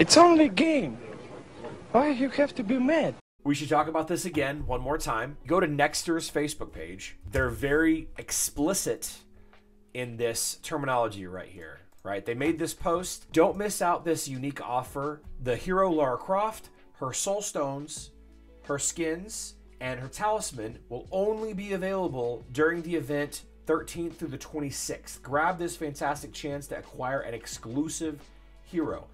It's only a game. Why you have to be mad? We should talk about this again one more time. Go to Nexter's Facebook page. They're very explicit in this terminology right here, right? They made this post. Don't miss out this unique offer. The hero Lara Croft, her soul stones, her skins, and her talisman will only be available during the event 13th through the 26th. Grab this fantastic chance to acquire an exclusive hero.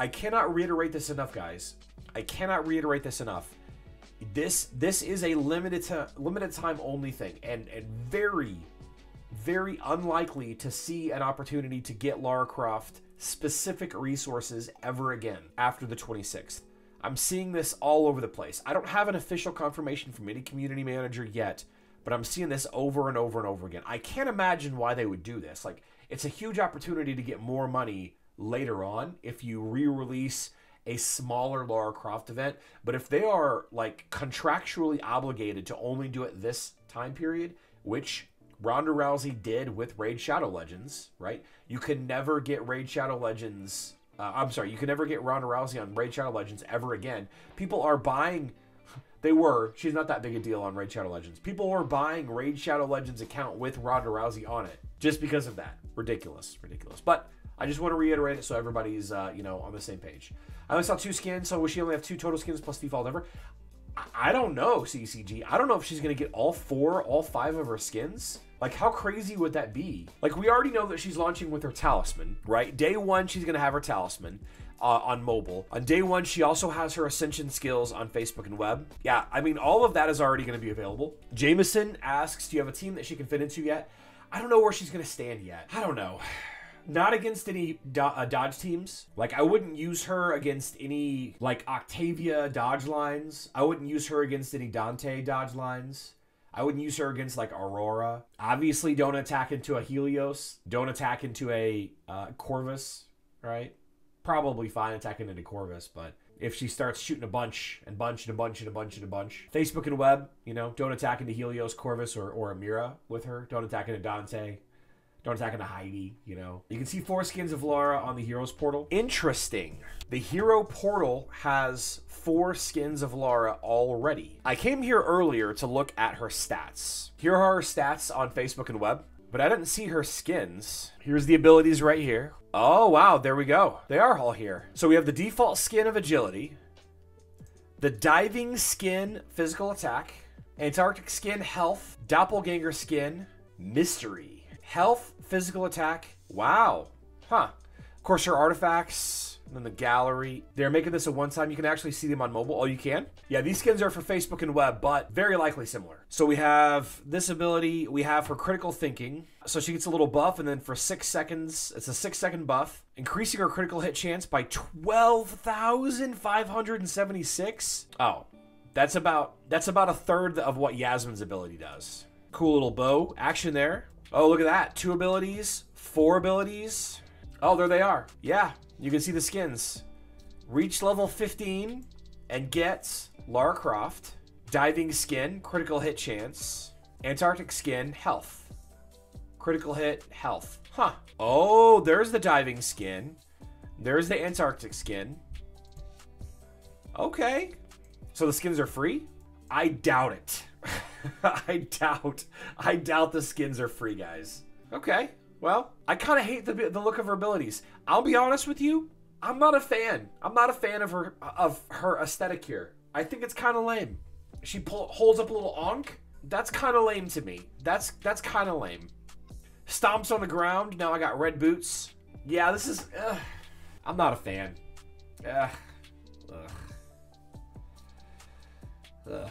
I cannot reiterate this enough, guys. I cannot reiterate this enough. This this is a limited to, limited time only thing, and and very very unlikely to see an opportunity to get Lara Croft specific resources ever again after the 26th. I'm seeing this all over the place. I don't have an official confirmation from any community manager yet, but I'm seeing this over and over and over again. I can't imagine why they would do this. Like, it's a huge opportunity to get more money later on if you re release a smaller Lara Croft event. But if they are like contractually obligated to only do it this time period, which Ronda Rousey did with Raid Shadow Legends, right? You can never get Raid Shadow Legends. Uh, I'm sorry, you can never get Ronda Rousey on Raid Shadow Legends ever again. People are buying. They were. She's not that big a deal on Raid Shadow Legends. People were buying Raid Shadow Legends account with Ronda Rousey on it just because of that. Ridiculous, ridiculous. But I just want to reiterate it so everybody's uh, you know on the same page. I only saw two skins, so will she only have two total skins plus default ever? I don't know, CCG. I don't know if she's gonna get all four, all five of her skins. Like, how crazy would that be? Like, we already know that she's launching with her talisman, right? Day one, she's gonna have her talisman. Uh, on mobile. On day one, she also has her Ascension skills on Facebook and web. Yeah, I mean, all of that is already going to be available. Jameson asks, Do you have a team that she can fit into yet? I don't know where she's going to stand yet. I don't know not against any do- uh, dodge teams. Like I wouldn't use her against any like Octavia dodge lines. I wouldn't use her against any Dante dodge lines. I wouldn't use her against like Aurora. Obviously, don't attack into a Helios. Don't attack into a uh, Corvus, right? Probably fine attacking into Corvus, but if she starts shooting a bunch and bunch and a bunch and a bunch and a bunch. Facebook and web, you know, don't attack into Helios, Corvus, or, or Amira with her. Don't attack into Dante. Don't attack into Heidi, you know. You can see four skins of Lara on the Heroes portal. Interesting. The Hero portal has four skins of Lara already. I came here earlier to look at her stats. Here are her stats on Facebook and web, but I didn't see her skins. Here's the abilities right here. Oh, wow, there we go. They are all here. So we have the default skin of Agility, the Diving skin Physical Attack, Antarctic skin Health, Doppelganger skin Mystery, Health, physical attack. Wow. Huh. Of course, her artifacts, and then the gallery. They're making this a one time. You can actually see them on mobile. Oh, you can? Yeah, these skins are for Facebook and web, but very likely similar. So we have this ability. We have her critical thinking. So she gets a little buff, and then for six seconds, it's a six second buff, increasing her critical hit chance by 12,576. Oh, that's about that's about a third of what Yasmin's ability does. Cool little bow action there. Oh, look at that. Two abilities, four abilities. Oh, there they are. Yeah, you can see the skins. Reach level 15 and get Lara Croft. Diving skin, critical hit chance. Antarctic skin, health. Critical hit, health. Huh. Oh, there's the diving skin. There's the Antarctic skin. Okay. So the skins are free? I doubt it. I doubt. I doubt the skins are free, guys. Okay. Well, I kind of hate the the look of her abilities. I'll be honest with you. I'm not a fan. I'm not a fan of her of her aesthetic here. I think it's kind of lame. She pull, holds up a little onk. That's kind of lame to me. That's that's kind of lame. Stomps on the ground. Now I got red boots. Yeah, this is. Uh, I'm not a fan. Ugh. Ugh. Ugh.